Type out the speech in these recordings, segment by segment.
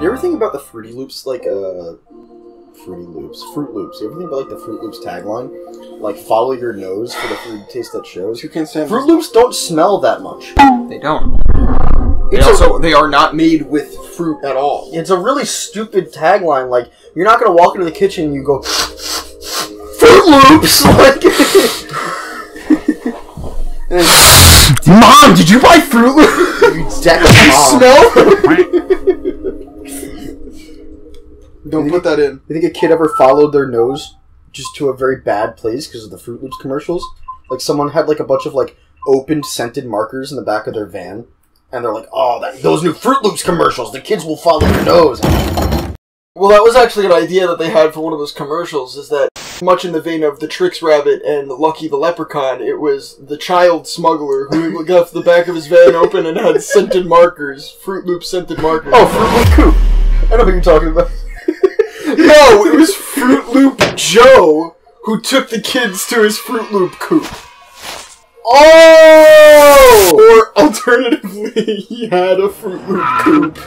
You ever think about the Fruity Loops, like, uh, Fruity Loops, Froot Loops? You ever think about, like, the Froot Loops tagline? Like, follow your nose for the fruit taste that shows? You can send. Froot Loops don't smell that much. They don't. They It's a- also they are not made with fruit at all. It's a really stupid tagline. Like, you're not gonna walk into the kitchen and you go, Froot Loops! Like, Mom, did you buy Froot Loops? You deck Don't put that in. You think a kid ever followed their nose just to a very bad place because of the Froot Loops commercials? Like someone had like a bunch of like opened scented markers in the back of their van, and they're like, "Oh, that, those new Froot Loops commercials! The kids will follow their nose." Well, that was actually an idea that they had for one of those commercials. Is that much in the vein of the Trix Rabbit and Lucky the Leprechaun? It was the child smuggler who got the back of his van open and had scented markers, Fruit Loop scented markers. Oh, Fruit Loop Coop! I know what you're talking about. no, it was Fruit Loop Joe who took the kids to his Fruit Loop coop. Oh! Or alternatively, he had a Fruit Loop coop.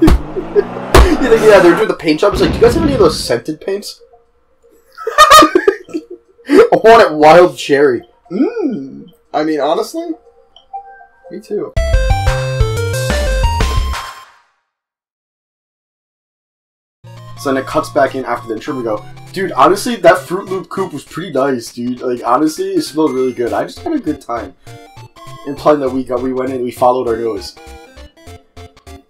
You think, yeah, they're doing the paint job. It's like, do you guys have any of those scented paints? I want it wild cherry. Mmm. I mean, honestly, me too. So then it cuts back in after the intro. We go, dude. Honestly, that Fruit Loop coupe was pretty nice, dude. Like honestly, it smelled really good. I just had a good time. Implying that we got, we went in, we followed our nose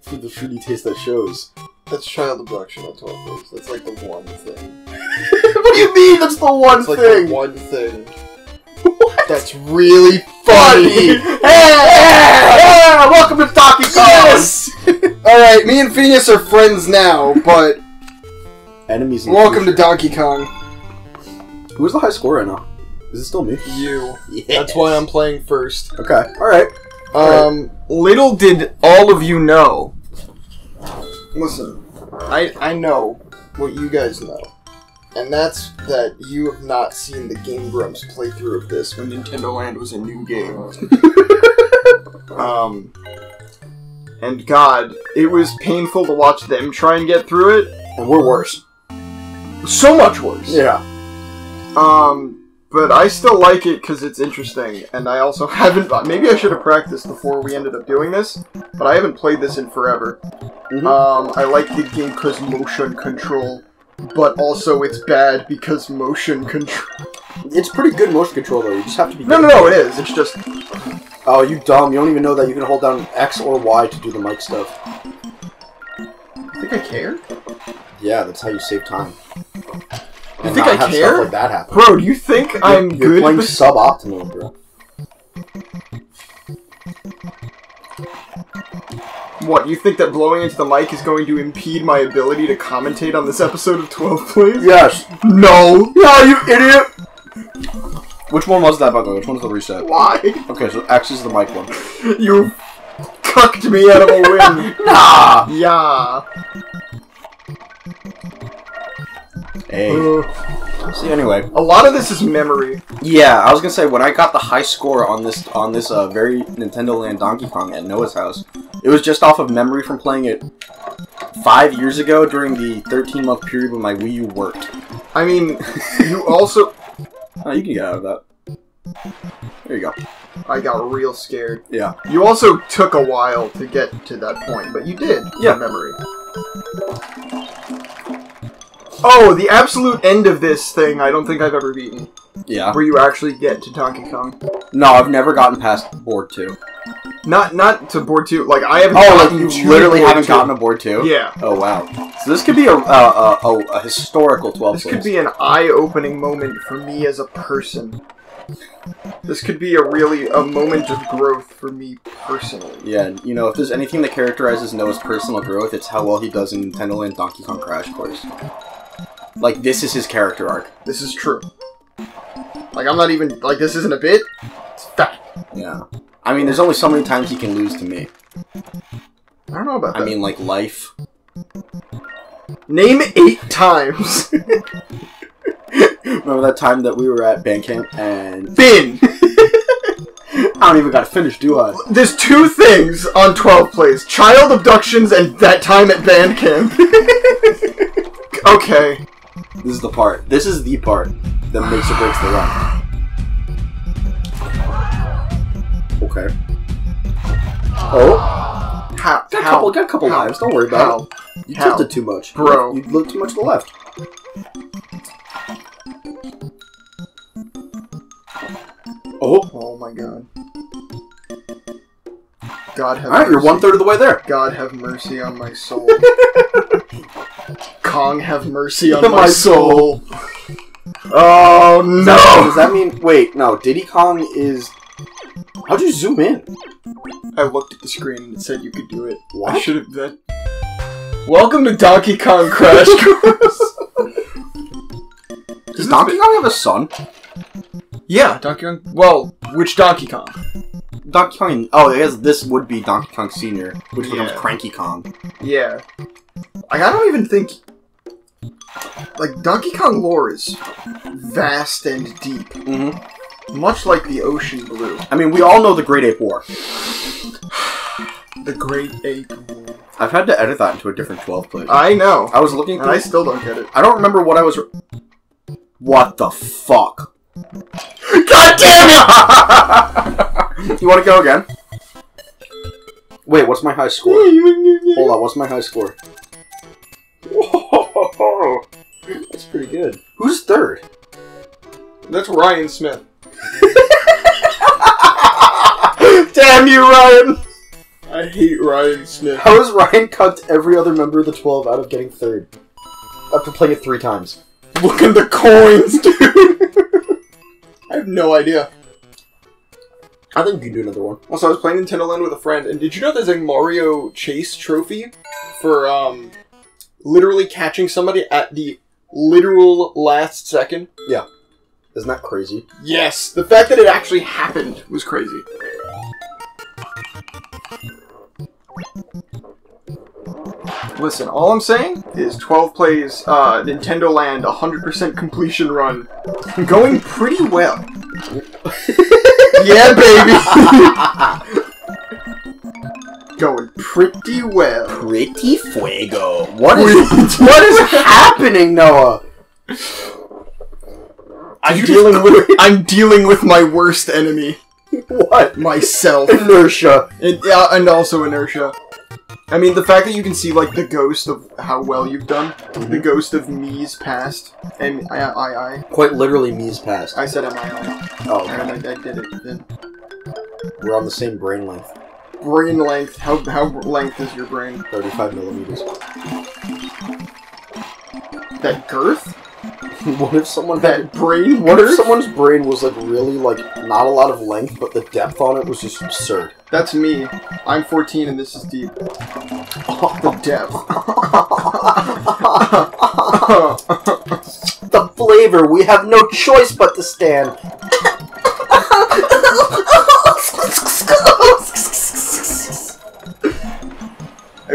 for the fruity taste that shows. That's child abduction on 12 Plays. That's like the one thing. what do you mean? That's the one It's like thing. the one thing. What? That's really funny. hey, hey, welcome to Donkey Kong. Yes! Alright, me and Phineas are friends now, but Enemies. In the welcome to future. Donkey Kong. Who's the high score right now? Is it still me? You. Yeah. That's why I'm playing first. Okay. All right. Um, little did all of you know. Listen, I I know what you guys know, and that's that you have not seen the Game Grumps playthrough of this when Nintendo Land was a new game. um, and God, it was painful to watch them try and get through it. And we're worse. So much worse. Yeah. Um, but I still like it because it's interesting, and I also haven't. Maybe I should have practiced before we ended up doing this, but I haven't played this in forever. Mhm. Um, I like the game because motion control, but also it's bad because motion control. It's pretty good motion control though. You just have to be. No, no, no, it is. It's just Oh, you dumb! You don't even know that you can hold down X or Y to do the mic stuff. I think I care, Yeah, that's how you save time. You think I care? Like that happen. bro. Do you think I'm you're good? playing suboptimal, bro. What? You think that blowing into the mic is going to impede my ability to commentate on this episode of Twelve Plays? Yes. No. Yeah, you idiot. Which one was that, by the way? Which one's the reset? Why? Okay, so X is the mic one. You cucked me out of a win. Nah. yeah. Hey. Uh, See, anyway. a lot of this is memory. Yeah, I was gonna say when I got the high score on this on this uh, very Nintendo Land Donkey Kong at Noah's house, it was just off of memory from playing it five years ago during the 13 month period when my Wii U worked. I mean, you also. Oh, you can get out of that. There you go. I got real scared. Yeah. You also took a while to get to that point, but you did. Yeah. memory. Oh, the absolute end of this thing, I don't think I've ever beaten. Yeah. Where you actually get to Donkey Kong. No, I've never gotten past board two. Not not to board two. Like I haven't. Oh, like you literally haven't two. gotten a board two? Yeah. Oh wow. So this could be a a, a, a historical 12 This plays. could be an eye-opening moment for me as a person. This could be a really a moment of growth for me personally. Yeah, you know, if there's anything that characterizes Noah's personal growth, it's how well he does in Nintendo Land Donkey Kong Crash Course. Like, this is his character arc. This is true. Like I'm not even like this isn't a bit. It's fact. Yeah. I mean, there's only so many times he can lose to me. I don't know about that. I mean, like, life. name eight times. Remember that time that we were at band camp and Finn. I don't even gotta finish, do I? There's two things on 12 plays child abductions and that time at band camp. okay. This is the part. This is the part that makes or breaks the run. Okay. Oh, How? got a how? couple, got a couple How? lives. Don't worry about it. You How? tilted too much, Bro. You looked too much to the left. Oh, Oh my god. God have all right. You're one third of the way there. God have mercy on my soul. Kong have mercy on My soul. Oh no! does that mean? Wait, no. Diddy Kong is. How'd you zoom in? I looked at the screen and it said you could do it. I should have that. Welcome to Donkey Kong Crash Course. Does Donkey Kong have a son? yeah, Donkey Kong. Well, which Donkey Kong? Donkey Kong. Oh, I guess this would be Donkey Kong Senior, which becomes Cranky Kong. Yeah. Like, I don't even think. Like, Donkey Kong lore is vast and deep, Mm-hmm. much like the ocean blue. I mean, we all know the Great Ape War. The Great Ape War. I've had to edit that into a different 12 play. I know. I was looking. And I still don't get it. I don't remember what I was. What the fuck? God damn it! you want to go again? Wait, what's my high score? Hold on, what's my high score? Whoa, that's pretty good. Who's third? That's Ryan Smith. Damn you, Ryan! I hate Ryan Smith. How has Ryan cut every other member of the 12 out of getting third? After playing it three times. Look at the coins, dude! I have no idea. I think you can do another one. Also, I was playing Nintendo Land with a friend, and did you know there's a Mario Chase trophy for um, literally catching somebody at the literal last second? Yeah. Isn't that crazy? Yes, the fact that it actually happened was crazy. Listen, all I'm saying is 12 plays uh, Nintendo Land 100% completion run. Going pretty well. yeah, baby! Going pretty well. Pretty fuego. What is what is happening, Noah? I'm dealing with? I'm dealing with my worst enemy, What? myself. Inertia. And, yeah, and also inertia. I mean, the fact that you can see like the ghost of how well you've done, the mm-hmm. ghost of me's past, and I, I, I, Quite literally, me's past. I said M I I, Oh, and okay. I, I did it. Then we're on the same brain length. Brain length. How how length is your brain? 35 millimeters. That girth? what if someone had That brain? What if someone's brain was like really like not a lot of length, but the depth on it was just absurd? That's me. I'm 14 and this is deep. The depth. the flavor, we have no choice but to stand.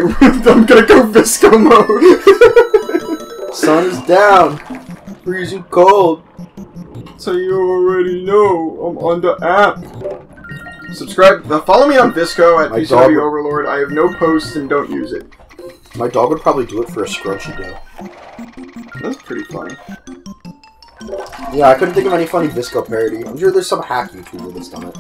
I'm gonna go VSCO mode. Sun's down, freezing cold. So you already know I'm on the app. Subscribe. Uh, follow me on VSCO at PCW Overlord. I have no posts and don't use it. My dog would probably do it for a scrunchie dough. That's pretty funny. Yeah, I couldn't think of any funny VSCO parody. I'm sure there's some hack YouTuber that's done it.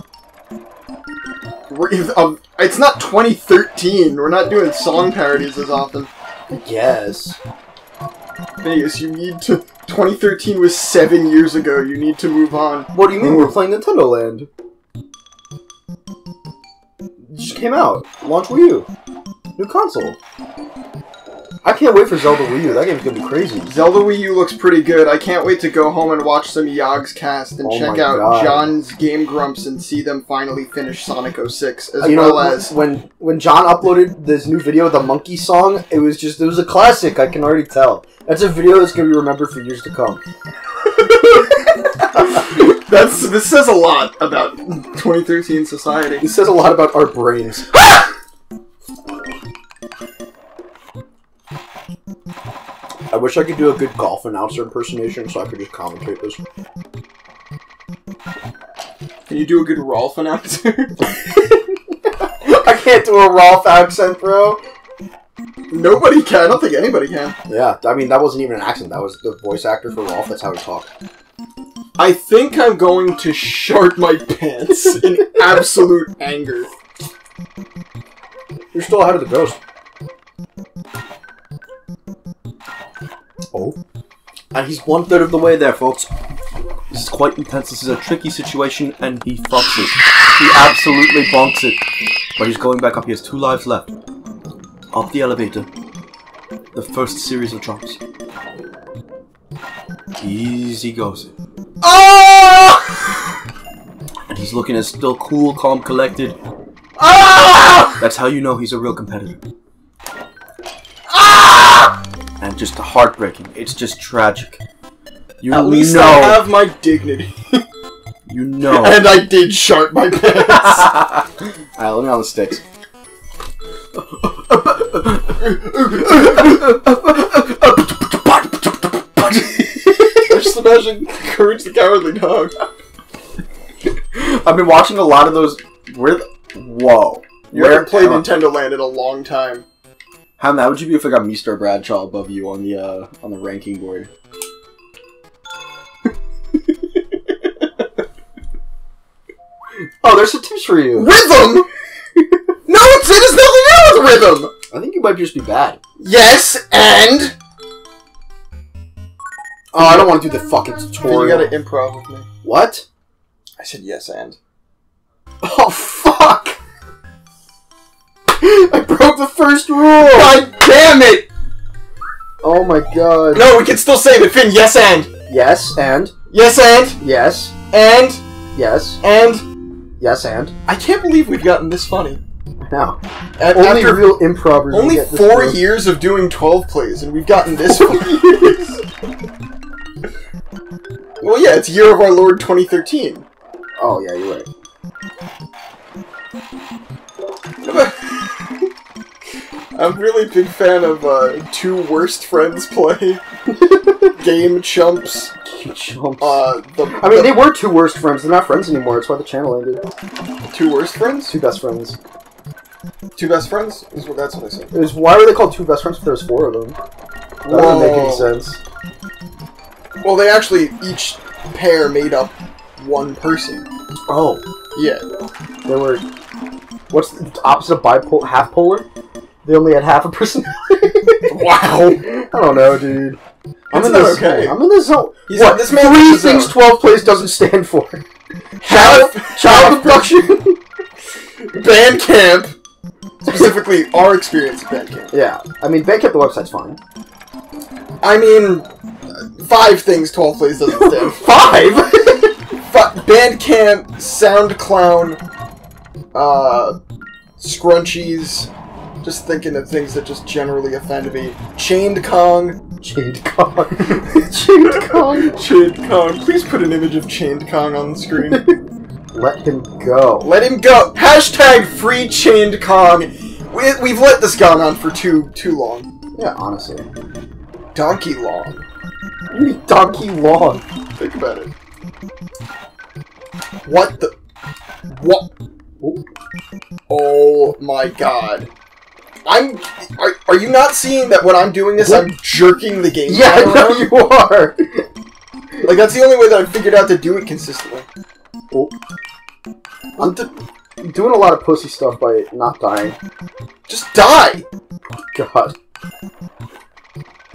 We're, um, it's not 2013. We're not doing song parodies as often. Yes. Vegas, you need to. 2013 was seven years ago. You need to move on. What do you mean we're playing Nintendo Land? It just came out. Launch Wii U. New console. I can't wait for Zelda Wii U. That game's gonna be crazy. Zelda Wii U looks pretty good. I can't wait to go home and watch some Yogscast and Oh check out God. John's Game Grumps and see them finally finish Sonic 06, as you know, well as when when John uploaded this new video, the monkey song, it was just it was a classic. I can already tell. That's a video that's gonna be remembered for years to come. That's this says a lot about 2013 society. It says a lot about our brains. I wish I could do a good golf announcer impersonation so I could just commentate this. Can you do a good Rolf announcer? I can't do a Rolf accent, bro. Nobody can. I don't think anybody can. Yeah, I mean that wasn't even an accent. That was the voice actor for Rolf. That's how he talked. I think I'm going to shart my pants in absolute anger. You're still ahead of the ghost. And he's one third of the way there, folks. This is quite intense. This is a tricky situation, and he fucks it. He absolutely bonks it. But he's going back up. He has two lives left. Up the elevator. The first series of drops. Easy goes. Oh! And he's looking as still cool, calm, collected. Ah! That's how you know he's a real competitor. Ah! And just heartbreaking. It's just tragic. You At least know. I have my dignity. You know. and I did shart my pants. Alright, let me on the sticks. I just imagine Courage the Cowardly Dog. I've been watching a lot of those. Where? The, whoa. You haven't played Nintendo Land in a long time. How mad would you be if I got Mr. Bradshaw above you on the uh, on the ranking board? oh, there's some tips for you. Rhythm? no, it's, it has nothing to do with rhythm! I think you might just be bad. Yes, and. Oh, I don't want to do the fucking Then you gotta improv with me. What? I said yes, and. Oh fuck! I broke the first rule. God damn it! Oh my god. No, we can still save it, Finn. Yes, and. Yes and Yes, and. yes, And. yes, And. yes and. I can't believe we've gotten this funny. Now, And only after real improvers. only four years of doing 12 plays, and we've gotten this far. well, yeah, it's Year of Our Lord 2013. Oh yeah, you're right. I'm really big fan of uh, two worst friends play. Game chumps. Chumps. Uh, the, I mean, the they were two worst friends. They're not friends anymore. That's why the channel ended. two worst friends. Two best friends. Two best friends. Is what that's what I said. Was why were they called two best friends if there's four of them? That doesn't make any sense. Well, they actually each pair made up one person. Oh, Yeah. they were. What's the opposite of bipolar? Half polar? They only had half a personality. Wow. I don't know, dude. I'm It's in the okay. zone. I'm in the zone. He's- what? this man's in three things twelve plays doesn't stand for: Half, child abduction. band camp. Specifically, our experience at band camp. yeah, I mean, Bandcamp the website's fine. I mean, five things 12 plays doesn't stand for. Five. Fi- Bandcamp, SoundClown, uh, Scrunchies. Just thinking of things that just generally offend me. Chained Kong. Chained Kong. Chained Kong. Chained Kong. Please put an image of Chained Kong on the screen. Let him go. let him go. Hashtag free Chained Kong. We, we've let this go on for too too long. Yeah, honestly. Donkey Long. You Donkey Long. Think about it. What the? What? Oh my god. I'm. Are, are you not seeing that when I'm doing this, I'm jerking the game Yeah, I know you are. Like, that's the only way that I've figured out to do it consistently. Oh. What? I'm doing a lot of pussy stuff by not dying. Just die! Oh, God.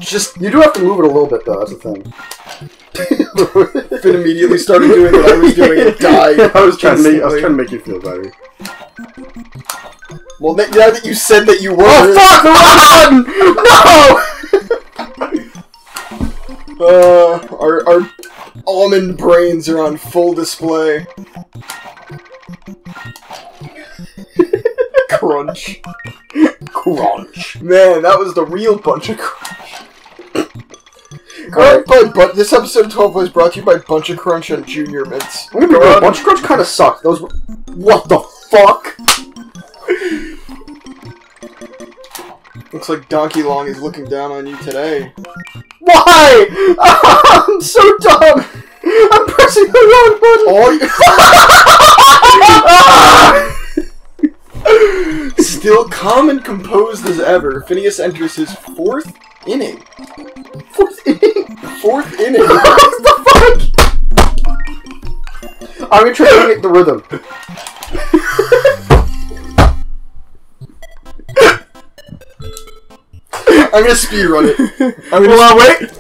Just You do have to move it a little bit, though. That's the thing. Finn immediately started doing what I was doing and died. I was trying to make. I was trying to make you feel better. Well, now that you said that you were. Oh fuck! The wrong button! No! Uh, our, our almond brains are on full display. Crunch. Crunch. Man, that was the real bunch of crunch. Alright. By, but this episode 12 was brought to you by Bunch of Crunch and Junior Mints. I'm gonna be real. Bunch Crunch kind of sucked. Those. Were... What the fuck? Looks like Donkey Long is looking down on you today. Why? I'm so dumb. I'm pressing the wrong button. All you- Still calm and composed as ever, Phineas enters his fourth inning. Fourth inning. Fourth inning. what the fuck? I'm gonna try to get the rhythm. I'm gonna speedrun it. I'm Hold gonna on, wait.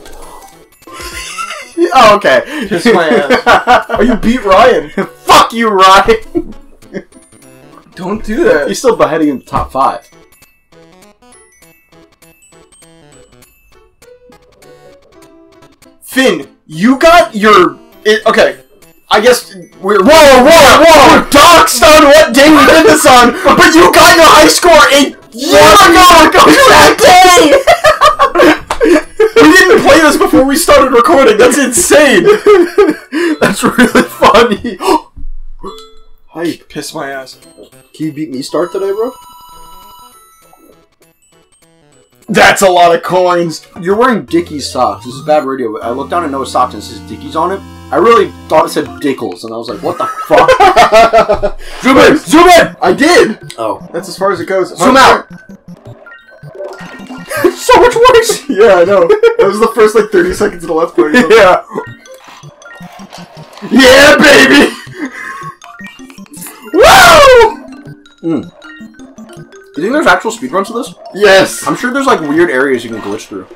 oh, okay. Kiss my ass. Oh, you beat Ryan. Fuck you, Ryan. Don't do that. He's still beheading in the top five. Finn, you got your. It, okay, I guess we're. Whoa, whoa, whoa! We're doxed on what day we did this on, but you got your high score a year ago! that day! we didn't play this before we started recording. That's insane! That's really funny. Hype. Piss my ass. Can you beat me start today, bro? That's a lot of coins. You're wearing Dickies socks. This is bad radio. but I looked down at Noah's socks and it says Dickies on it. I really thought it said Dickles, and I was like, what the fuck? Zoom in! Zoom in! I did! oh. That's as far as it goes. Zoom out! so much worse! Yeah, I know. That was the first like 30 seconds of the left part. yeah. Yeah, baby! There's actual speedruns to this? Yes! I'm sure there's like weird areas you can glitch through.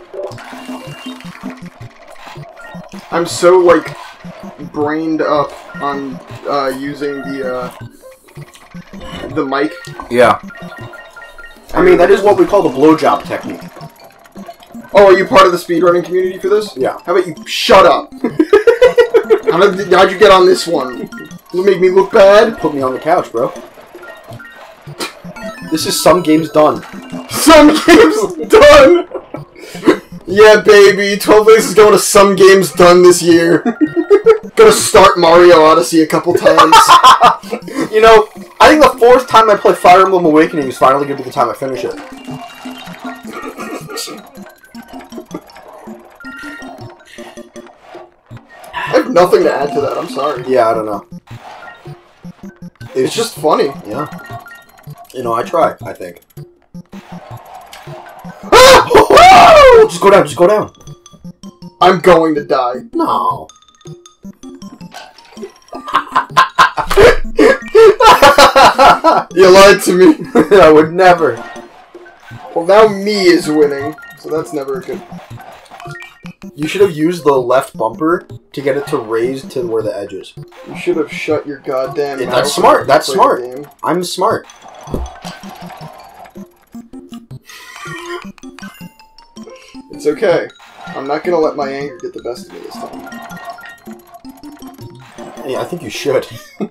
I'm so like brained up on uh, using the uh, the mic. Yeah. I mean, that is what we call the blowjob technique. Oh, are you part of the speedrunning community for this? Yeah. How about you shut up? How did, how'd you get on this one? You make me look bad? Put me on the couch, bro. This is some games done. Some games done! yeah, baby. 12 Plays is going to some games done this year. Gonna start Mario Odyssey a couple times. You know, I think the fourth time I play Fire Emblem Awakening is finally gonna be the time I finish it. I have nothing to add to that. I'm sorry. Yeah, I don't know. It's just funny. Yeah. You know, I try, I think. Ah! just go down, just go down. I'm going to die. No. You lied to me. I would never. Well, now me is winning, so that's never a good. You should have used the left bumper to get it to raise to where the edge is. You should have shut your goddamn Yeah, that's smart, that's smart. I'm smart. It's okay. I'm not gonna let my anger get the best of me this time. Yeah, I think you should.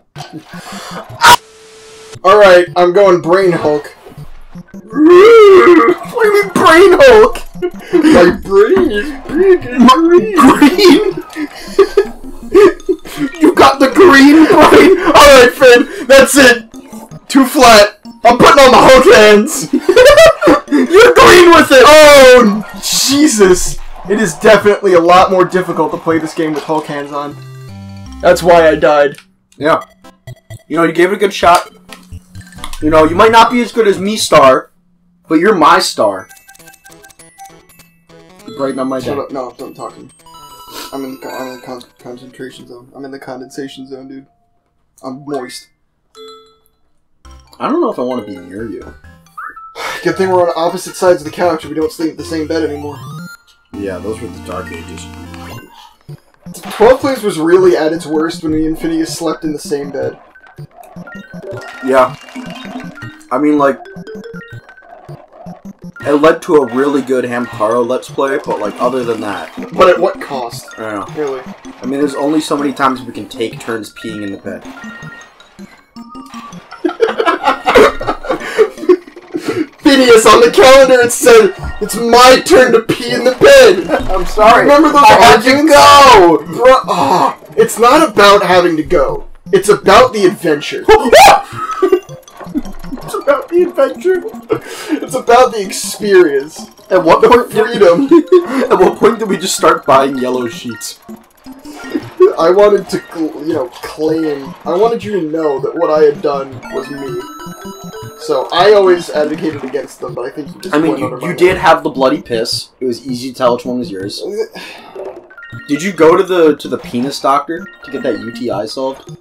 Alright, I'm going Brain Hulk. What do you mean brain Hulk? My brain is big and Green? you got the green brain? Alright, Finn, that's it. Too flat. I'm putting on the Hulk hands. You're green with it! Oh, Jesus. It is definitely a lot more difficult to play this game with Hulk hands on. That's why I died. Yeah. You know, you gave it a good shot. You know, you might not be as good as me, Star, but you're my star. Brighten up my day. Shut up. No, I'm talking. I'm in, I'm in the con- concentration zone. I'm in the condensation zone, dude. I'm moist. I don't know if I want to be near you. Good thing we're on opposite sides of the couch and we don't sleep in the same bed anymore. Yeah, those were the dark ages. 12 Plays was really at its worst when me and Phineas slept in the same bed. Yeah. I mean, like, it led to a really good Hamtaro Let's Play, but, like, other than that, But at what cost? I don't know. Really? I mean, there's only so many times we can take turns peeing in the bed. Phineas, on the calendar it said, it's my turn to pee in the bed! I'm sorry. Remember those I had to go! Bro, ah, it's not about having to go. It's about the adventure. It's about the adventure. It's about the experience. At what point Freedom. At what point did we just start buying yellow sheets? I wanted to, you know, claim. I wanted you to know that what I had done was me. So I always advocated against them, but I think you just I mean, you, you did have the bloody piss. It was easy to tell which one was yours. Did you go to the to the penis doctor to get that UTI solved?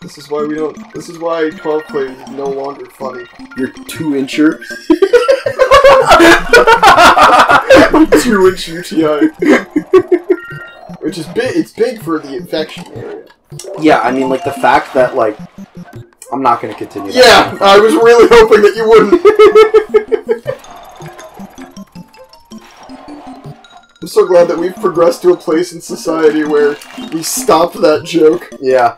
This is why we don't. This is why 12 players is no longer funny. Your two incher. Two inch UTI. Which is big. It's big for the infection area. Yeah, I mean, like the fact that like I'm not gonna continue. Yeah, I was really hoping that you wouldn't. I'm so glad that we've progressed to a place in society where we stopped that joke. Yeah.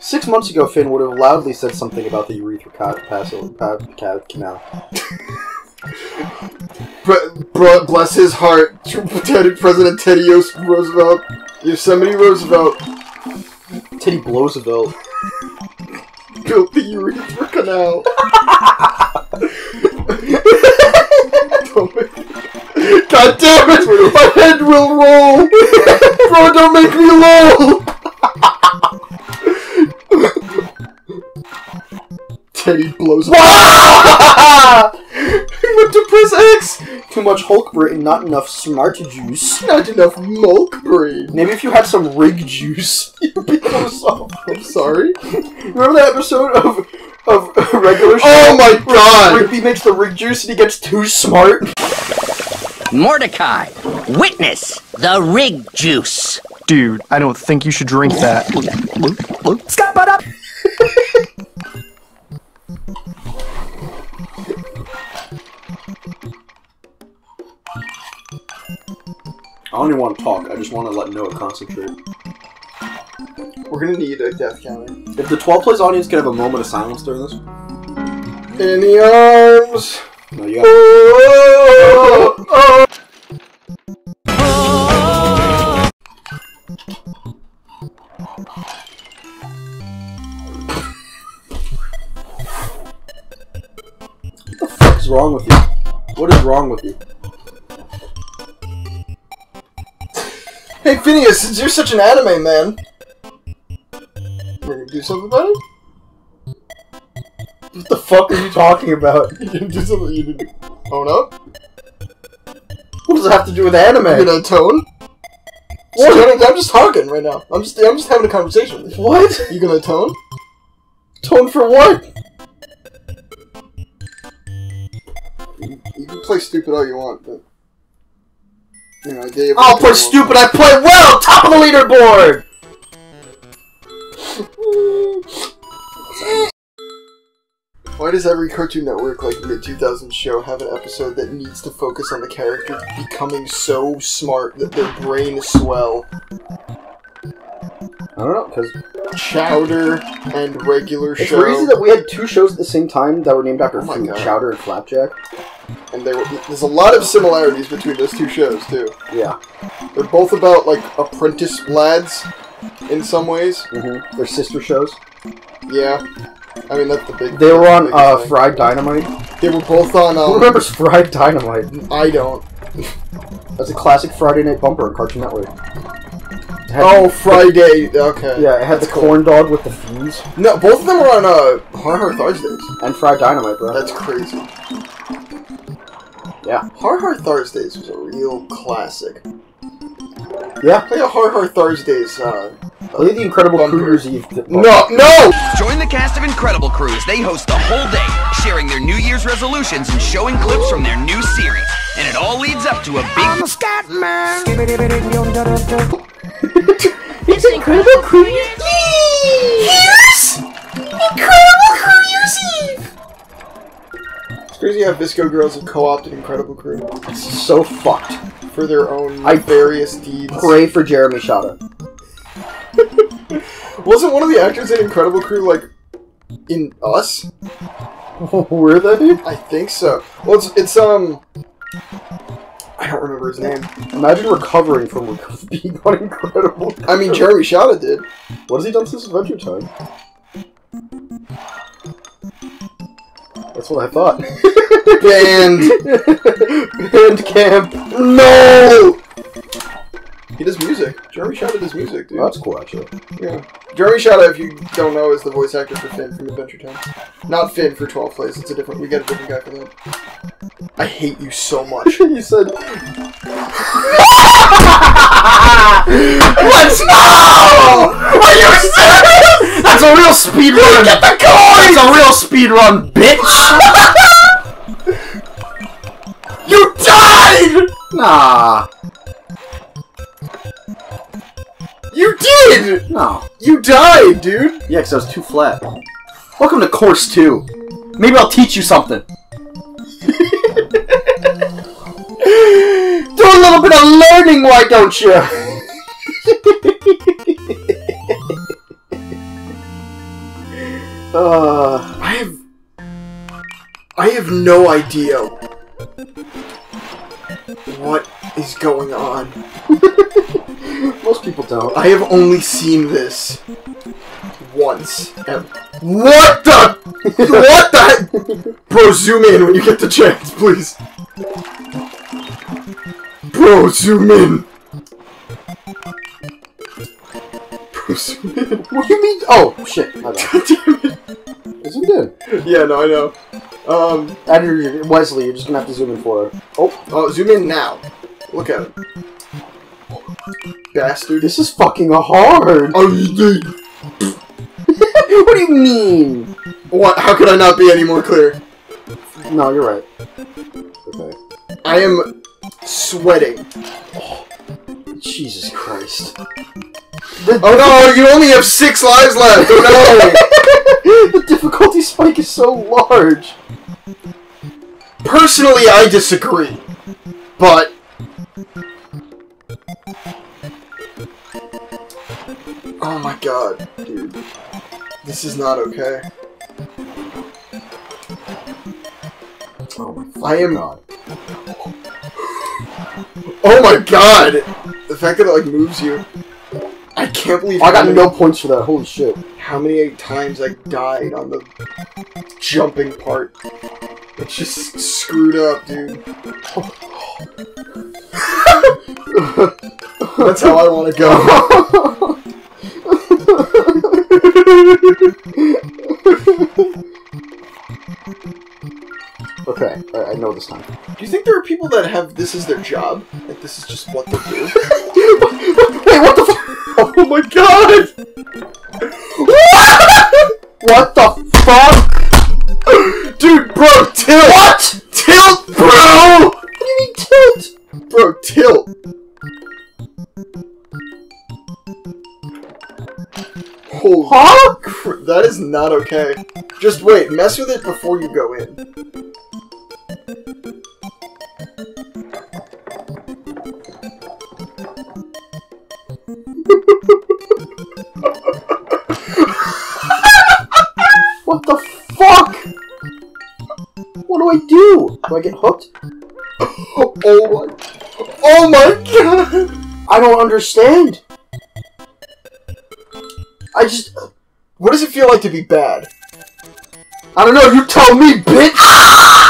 Six months ago, Finn would have loudly said something about the urethra ca- passo- pa- ca- canal. But, bless his heart, President Teddy Roosevelt, Yosemite Roosevelt, Teddy Bloosevelt. built the urethra canal. God damn it! My head will roll! Bro, don't make me roll! Teddy blows up. he went to press X! Too much Hulk brain, not enough smart juice. Not enough milk brain. Maybe if you had some rig juice, you'd be close up. I'm sorry. Remember that episode of of regular oh show? Oh my god! Rigby makes the rig juice and he gets too smart. Mordecai, witness the rig juice. Dude, I don't think you should drink that. Scott, butt up! I don't even want to talk. I just want to let Noah concentrate. We're gonna need a death counter. If the 12 plays audience can have a moment of silence during this, In the arms. No, you got. What's wrong with you? What is wrong with you? Hey Phineas, you're such an anime man, gonna do something about it. What the fuck are you talking about? You didn't do something. You didn't own up. What does it have to do with anime? You're gonna atone. What? I'm just talking right now. I'm just I'm just having a conversation. What? You gonna tone? Tone for what? You, you can play stupid all you want, but you know, I gave. I'll play stupid. I play well. Top of the leaderboard. Does every Cartoon Network like mid 2000s show have an episode that needs to focus on the character becoming so smart that their brain swell? I don't know because Chowder and regular it's show, crazy that we had two shows at the same time that were named after Oh my food, God. Chowder and Flapjack. and there there's a lot of similarities between those two shows too. Yeah. They're both about like apprentice lads in some ways. Mm-hmm. They're sister shows. Yeah, I mean that's the big. They were on the uh, thing. Fried Dynamite. They were both on. Who Um, remembers Fried Dynamite? I don't. That's a classic Friday night bumper on Cartoon Network. Had- Oh, Friday. Okay. yeah, it had the That's cool. corn dog with the fuse No, both of them were on uh, Har Har Thursdays. and Fried Dynamite, bro. That's crazy. Yeah. Har Har Thursdays was a real classic. Yeah. Play a Har Har Thursdays. Uh, Play the Incredible Bumper. Crew Eve. no, no! Join the cast of Incredible Cruise. They host the whole day, sharing their New Year's resolutions and showing clips from their new series. And it all leads up to a big I'm a scat man. It's Incredible Crew Year's Yes! Incredible Crew Eve! It's crazy how VSCO Girls have co-opted Incredible Crew It's So fucked. For their own I various deeds. Pray for Jeremy Shada. Wasn't one of the actors in Incredible Crew like in Us? Were they? I think so. Well, it's, it's um. I don't remember his name. Imagine recovering from being on Incredible. I mean, Jeremy Shada did. What has he done since Adventure Time? That's what I thought. Banned. Band camp. No. He does music. Jeremy shouted his music, dude. Well, that's cool, actually. Yeah. Jeremy Shada, if you don't know, is the voice actor for Finn from Adventure Time. Not Finn for 12 Plays, it's a different, we get a different guy for that. I hate you so much. you said. Let's go! Are you serious? That's a real speed run. Get the coin. That's a real speed run, bitch. you died. Nah, You did! no. You died, dude! Yeah, because I was too flat. Welcome to course two. Maybe I'll teach you something. Do a little bit of learning, why don't you? uh, I have. I have no idea what is going on. most people don't. I have only seen this once. What the? what the? Bro, zoom in when you get the chance, please. Bro, zoom in. Bro, zoom in. What do you mean? Oh, shit. Damn it. Isn't it? Yeah, no, I know. Um, Editor Wesley, you're just gonna have to zoom in for it. Oh, oh, zoom in now. Look at him. Bastard. this is fucking hard. Oh, you what do you mean? What? How could I not be any more clear? No, you're right. Okay. I am sweating. Oh, Jesus Christ. Oh no, you only have six lives left. Oh the difficulty spike is so large. Personally, I disagree. But. Oh my god, dude. This is not okay. Oh my I am. god. Oh my god! The fact that it like moves you. I can't believe oh, I got many- no points for that. Holy shit. how many times I died on the jumping part. It's just screwed up, dude. That's how I want to go. this time. Do you think there are people that have this as their job? Like this is just what they do? Wait, what the fuck? oh my god! What the fuck? Dude, bro, tilt! What? Tilt, bro! What do you mean tilt? Bro, tilt! Holy Huh? that is not okay. Just wait, mess with it before you go in. What the fuck? What do I do? Do I get hooked? Oh, oh my. Oh my god! I don't understand. I just. What does it feel like to be bad? I don't know, you tell me, bitch!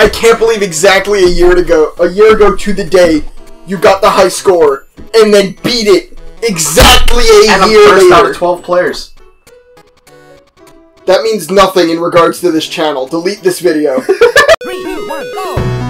I can't believe exactly a year ago, a year ago to the day, you got the high score and then beat it exactly a And I'm year first out later. of 12 players. That means nothing in regards to this channel. Delete this video. Three, two, one, go!